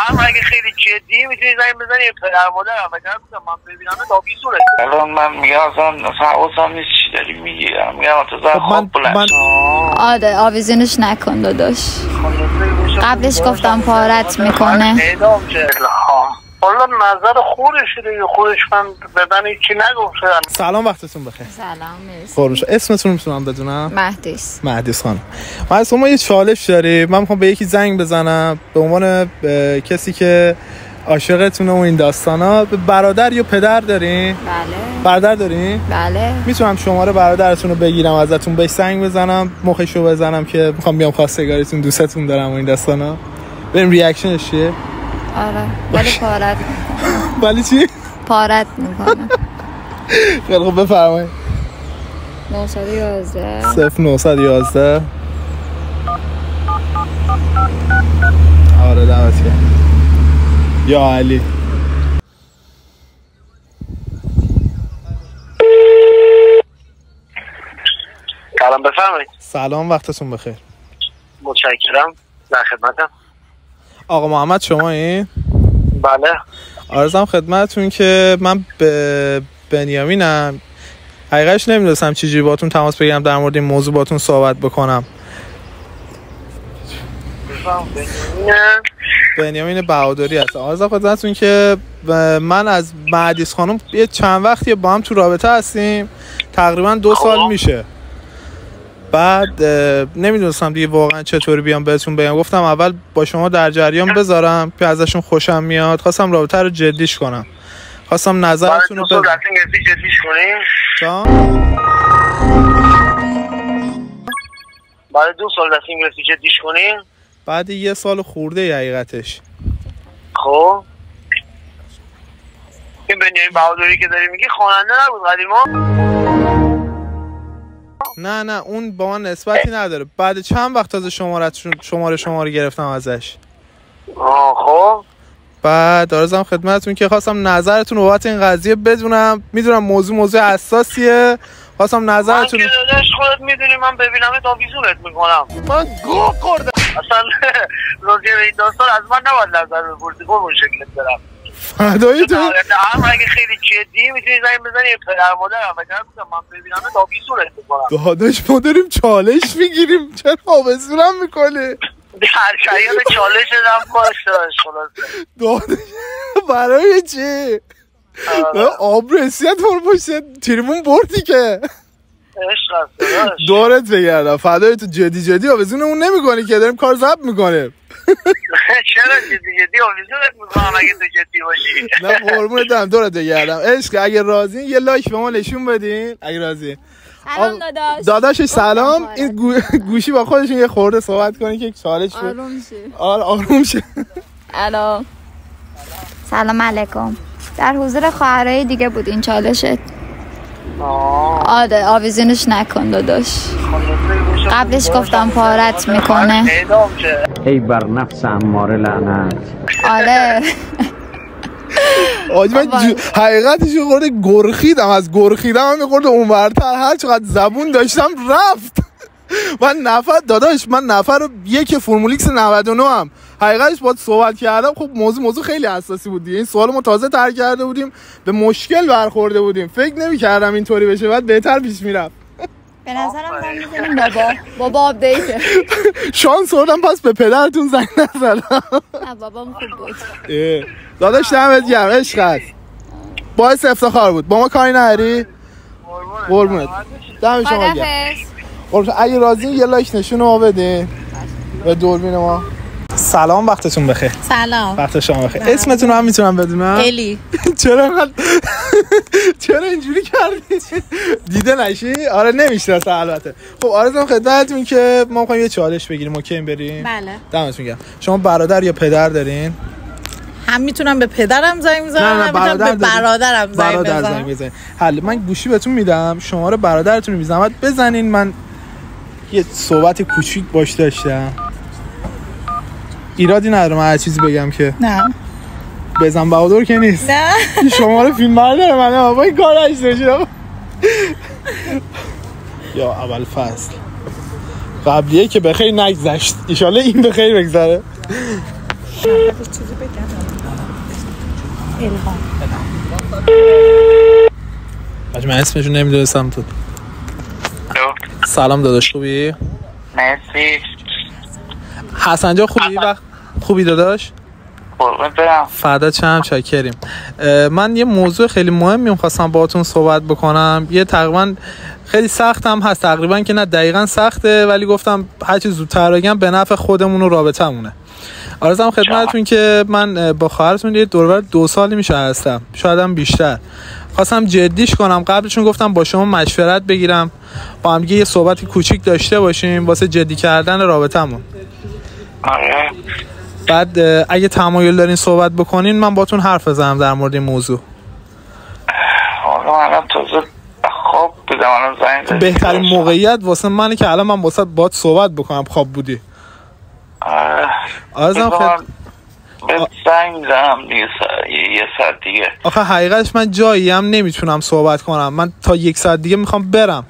هم اگه خیلی جدی می‌تونی زنگ بزنی پدر مادرم بودم من ببینم تا بیزوره الان من میگم اصلا حواسم نیست چی داری میگی. میگم تو زن خب خواب بلند من آره آویزونش نکن داداش. قبلش گفتم پارت می‌کنه. حالا نظر خودش دیگه خودش من بدن هیچی نگفته. سلام وقتتون بخیر. سلام مرسی. اسمتون رو می‌تونم بدونم؟ مهدیس. مهدیس خانم. من از شما یه چالش داریم من می‌خوام به یکی زنگ بزنم به عنوان اه، کسی که عاشقتونه و این داستانا. به برادر یا پدر دارین بله. برادر دارین بله. می‌تونم شماره برادرتون رو بگیرم ازتون بهش زنگ بزنم مخشو بزنم که می‌خوام بیام خواستگاریتون دوستتون دارم و این داستانا. بریم ریاکشنش چیه؟ آره. ولی پارت ولی چی؟ پارت می‌کنه. خیلی خوب بفرمایید. 911 0911 آره دمت یا علی. سلام بفرمایید. سلام وقتتون بخیر. متشکرم. در خدمتم. آقا محمد شما این؟ بله. آرزم خدمتتون که من به بنیامینم. حقیقتش نمی‌دونستم چجوری باتون تماس بگیرم در مورد این موضوع باتون صحبت بکنم. بنیامین بهادری هست آرزم خدمتتون که من از مهدیس خانم یه چند وقتی با هم تو رابطه هستیم. تقریبا دو سال خب. میشه. بعد نمی‌دونستم دیگه واقعا چطوری بیام بهتون بگم. گفتم اول با شما در جریان بذارم که ازشون خوشم میاد. خواستم رابطه رو جدیش کنم. خواستم نظرتون رو گرفتی جدیش؟ بعد دو سال رفتیم گرفتی جدیش کنیم بعد یه سال خورده ای حقیقتش. خب. این بنیامین بهادری که داری میگی خواننده نبود قدیما. نه نه اون با من نسبتی نداره. بعد چند وقت تازه شماره شماره شما رو گرفتم ازش؟ آه خب. بعد آرزم خدمتتون که خواستم نظرتون رو بابت این قضیه بدونم. می‌دونم موضوع موضوع حساسیه. خواستم من نظرتون که داداش خودت می‌دونی من ببینم تا بیزونت می‌کنم. من گو خوردم. اصلا راجع به این داستان از من نباید نظر بپرسی. قربون شکلت برم. فدای تو؟ هم اگه خیلی جدی می‌تونی زنگ بزنی پدر مادرم بودم من ببینم تا بیزونت می‌کنم. داداش ما داریم چالش می‌گیریم. چرا آبزورم می‌کنه در شریعت چالش دم کاش داشت خلاصه. داداش برای چی؟ آره. آب رسیت ما پشت تیریمون بردی که. دورت بگردم. فدای تو جدی جدی آبزونمون نمی‌کنی که داریم کار ضبط می‌کنه چرا جدی جدی آویزونت می‌کنم اگه تو جدی باشی؟ نه قربونت دارم دورت بگردم. عشق اگه راضی یه لایک به ما نشون بدین. اگه راضی. سلام داداش. داداشش سلام. این گو- گوشی با خودشون یه خورده صحبت کنی که چالش آروم آره آروم شه الو. سلام علیکم. در حضور خواهرای دیگه بود این چالشت. آره آویزونش نکن داداش. قبلش گفتم پارت می‌کنه. ای بر نفس اماره لعنت. آره. آج من جو... حقیقتش یه خورده گرخیدم از گرخیدم هم یه خورده اونورتر. هر چقدر زبون داشتم رفت. من نفر داداش من نفر یک فرمولیکس 99 هم حقیقتش باید صحبت کردم خب موضوع موضوع خیلی حساسی بود دیگه. این سوال ما تازه تر کرده بودیم به مشکل برخورده بودیم. فکر نمی کردم اینطوری بشه بعد بهتر پیش می‌رفت. به نظرم زنگ بابا. بابا آپدیته شانس آوردم پس به پدرتون زنگ نزدم نه بابام خوب بود. داداش دمت گرم عشقت باعث افتخار بود. با ما کاری نداری؟ قربونت. دم شما گرم. خدافظ قربونت اگه راضی یه لایک نشون ما بدین. به دوربین ما. سلام وقتتون بخیر. سلام. وقت شما بخیر. اسمتون رو هم می‌تونم بدونم؟ الی چرا انقدر چرا اینجوری کردی؟ دیده نشی؟ آره نمی‌شناسه البته. خب آرزم خدمتتون که ما می‌خوایم یه چالش بگیریم. اوکی بریم؟ بله. دمتون گرم. شما برادر یا پدر دارین؟ هم می‌تونم به پدرم زنگ بزنم نه، می‌تونم برادر به. برادرم زنگ برادر زنگ بزنم حل من گوشی بهتون میدم. شماره برادرتون رو می‌زنم بزنین من یه صحبت کوچیک باش داشتم. ایرادی نداره من هر چیزی بگم که. نه. بزن بهادر که نیست. نه. شماره فیلم برداره من بابا این کار یا اول فصل. قبلیه که بخیر نگذشت. ایشالله این بخیر بگذره. چیزی بگم الهام من اسمشو نمی‌دونستم تو. سلام داداش خوبی؟ مرسی. حسن جا خوبی؟ وقت خوبی داداش؟ فردا چند؟ چاکریم من یه موضوع خیلی مهمی می‌خواستم باهاتون صحبت بکنم. یه تقریبا خیلی سخت هم هست. تقریبا که نه دقیقا سخته ولی گفتم هرچی زودتر بگم به نفع خودمون و رابطمونه آرزم خدمتتون که من با خواهرتون یه دوربر دو سالی میشه هستم. شاید هم بیشتر. خواستم جدیش کنم. قبلشون گفتم با شما مشورت بگیرم. با هم یه صحبت کوچیک داشته باشیم. واسه جدی کردن رابطمون آره. بعد اگه تمایل دارین صحبت بکنین من باتون حرف بزنم در مورد این موضوع. الان تازه خواب بودم. الان زنگ زدی. بهترین موقعیت واسه منه که الان من واسه باد صحبت بکنم. خواب بودی. آره آرزم بذار خد... به زنگ می‌زنم دیگه سا- یه ساعت دیگه. آخه حقیقتش من جایی هم نمی‌تونم صحبت کنم. من تا یک ساعت دیگه می‌خوام برم.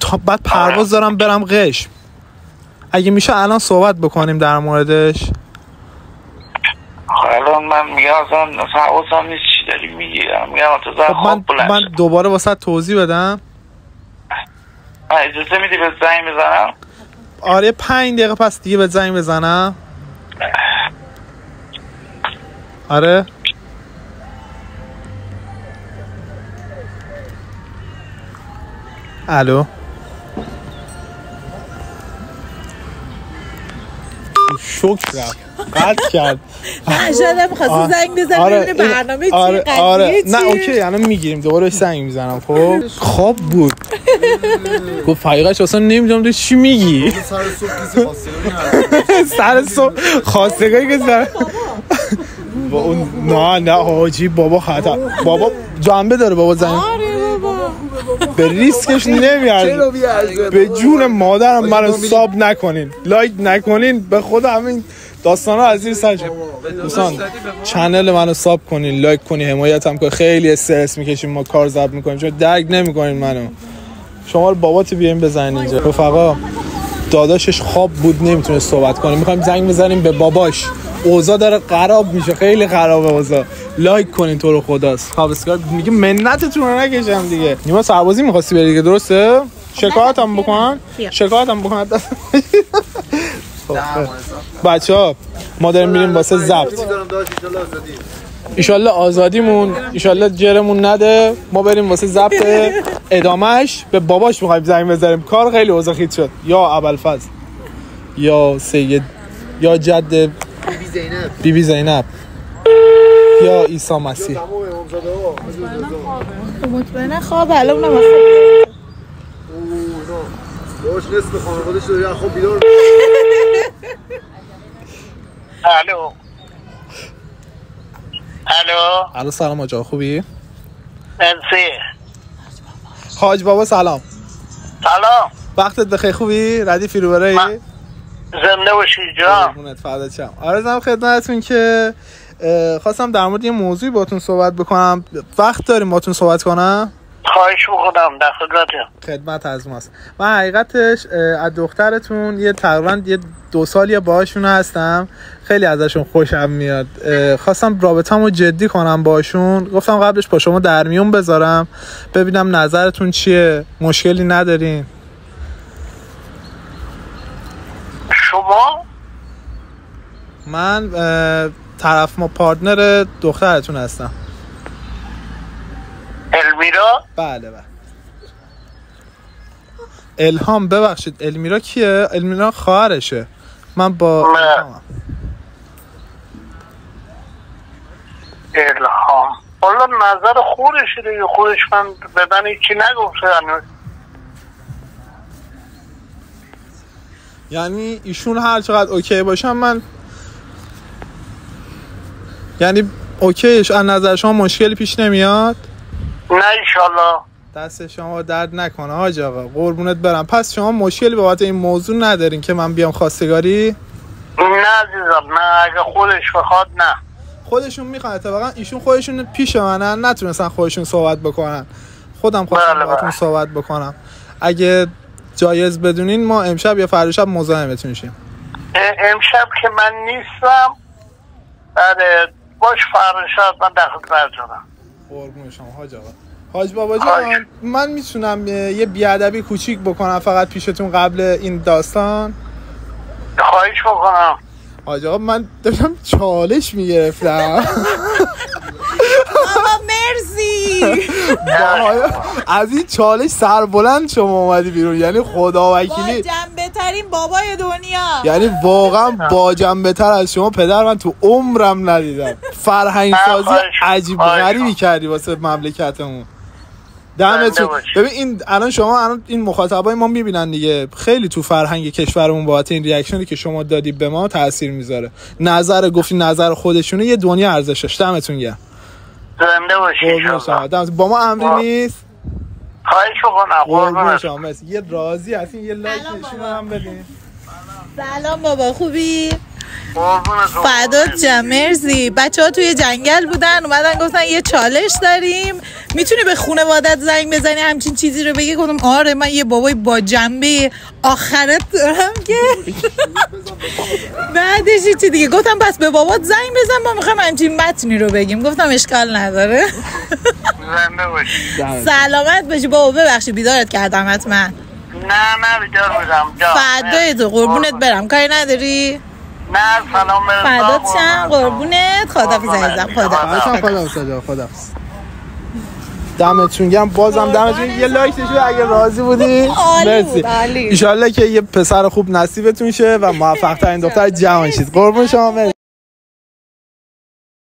تا بعد پرواز دارم برم قشم اگه میشه الان صحبت بکنیم در موردش. الان من میگم اصلا حواسم نیست چی داری میگی. الان میگم تو خب من, من. دوباره واسه توضیح بدم. اجازه میدی به زنگ بزنم؟ آره پنج دقیقه پس دیگه به زنگ بزنم. آره. الو. شوک رفت. قطع کرد. نه شاید آه. زنگ بزنی آره، برنامه چی آره آره. نه اوکی الان می‌گیریم. دوباره زنگ می‌زنم خب؟ خواب بود. گفت حقیقتش اصلا نمی‌دونم تو چی میگی؟ سر صبح خواستگاهی که سر با اون نه نه حاجی بابا خطا. بابا جنبه داره بابا زنگ. آره بابا. به ریسکش نمیارزه. به جون مادرم منو ساب نکنین. لایک نکنین. به خود همین داستان ها از این سر دوستان چنل منو ساب کنین. لایک کنین. حمایتم کنین. خیلی استرس می‌کشیم. ما کار زب می‌کنیم. چون درک نمی‌کنین منو. شما رو بابات بیاین بزنین اینجا. رفقا داداشش خواب بود نمی‌تونه صحبت کنه. می‌خوایم زنگ بزنیم به باباش. اوضاع داره خراب میشه. خیلی خرابه اوضاع. لایک کنین تو رو خداست. خوابسکار میگه منتتون رو نکشم دیگه. نیما سربازی می‌خواستی بری دیگه درسته؟ شکایت هم بکن. شکایت هم بکن. بچه ها ما داریم میریم واسه زبط ایشالله آزادیمون ایشالله جرمون نده. ما بریم واسه ضبط ادامهش به باباش می‌خوایم زنگ بزنیم. کار خیلی اوضاع خیت شد. یا ابوالفضل یا سید یا جد بی بی زینب یا عیسی مسیح. مطمئنه خواب الان اونم خواب باش نصف خانواده شده یا خب بیدار الو. الو. الو سلام آجا خوبی؟ مرسی. حاج بابا سلام. سلام. وقتت بخیر خوبی؟ ردیفی رو برای من- زنده باشی قربونت فدات شم آرزم خدمتتون که خواستم در مورد یه موضوعی باتون صحبت بکنم. وقت داریم باتون صحبت کنم؟ خواهش می‌کنم در خدمتم خدمت از ماست. من حقیقتش از دخترتون یه تقریبا یه دو سالی باهاشون هستم. خیلی ازشون خوشم میاد. خواستم رابطم جدی کنم باشون گفتم قبلش با شما در میون بذارم. ببینم نظرتون چیه. مشکلی ندارین. شما؟ من طرف ما پارتنر دخترتون هستم. المیرا؟ بله بله. الهام ببخشید. المیرا کیه؟ المیرا خواهرشه. من با نه. الهامم. الهام. حالا نظر خودش دیگه. خودش من به من هیچی نگفته هنوز. یعنی ایشون هر چقدر اوکی باشم من یعنی اوکیش. از نظر شما مشکلی پیش نمیاد؟ نه ایشالله دست شما درد نکنه حاج آقا. قربونت برم. پس شما مشکلی بابت این موضوع ندارین که من بیام خواستگاری؟ نه عزیزم نه اگه خودش بخواد نه. خودشون می‌خوان. اتفاقا ایشون خودشون پیش منن نتونستن خودشون صحبت بکنن. خودم خواستم بله، باهاتون بله. صحبت بکنم. اگه جایز بدونین ما امشب یا فردا شب مزاحمتون شیم. ا- امشب که من نیستم. بله باش فردا شاید من در خدمتتونم قربون شما حاج آقا. حاج بابا. جان من می‌تونم یه بیادبی کوچیک بکنم فقط پیشتون قبل این داستان؟ خواهش بکنم. حاج آقا من داشتم چالش می‌گرفتم. از این چالش سربلند شما اومدی بیرون. یعنی خدا با وکیلی جنبه ترین بابای دنیا. یعنی واقعا با جنبه تر از شما پدر من تو عمرم ندیدم. فرهنگ سازی. عجیب. غریبی کردی واسه مملکتمون. دمتون. ببین این الان شما الان این مخاطبای ما می‌بینن دیگه. خیلی تو فرهنگ کشورمون بابت این ریاکشنی که شما دادی به ما تاثیر می‌ذاره. نظر گفتی نظر خودشونه یه دنیا ارزشش. دمتون گرم. زنده باشی شما. با ما امری نیست؟ خواهش بکنم قربون شما. یه راضی هستین یه لایک بابا. هم بدین. سلام بابا. خوبی؟ فدات جم مرسی. بچه ها توی جنگل بودن اومدن گفتن یه چالش داریم. می‌تونی به خونوادت زنگ بزنی همچین چیزی رو بگی؟ گفتم آره من یه بابای با جنبه آخرت دارم که. بعدش یه چی دیگه؟ گفتم پس به بابات زنگ بزن ما می‌خوایم همچین متنی رو بگیم. گفتم اشکال نداره. زنده باشی. دمتون. سلامت باشی. بابا ببخشی بیدارت کردم حتما. نه نه بیدار بودم. جا فدای تو قربونت. برم. کاری نداری؟ نه سلام فدات شم قربونت. خدافز عزیزم خدا خواهشم خدا خدا خدا دمتون گرم. بازم دمتون یه لایک نشون اگه راضی بودی عالی. ایشالله که یه پسر خوب نصیبتون شه و موفق ترین دختر جهان شید. قربون شما مرسی.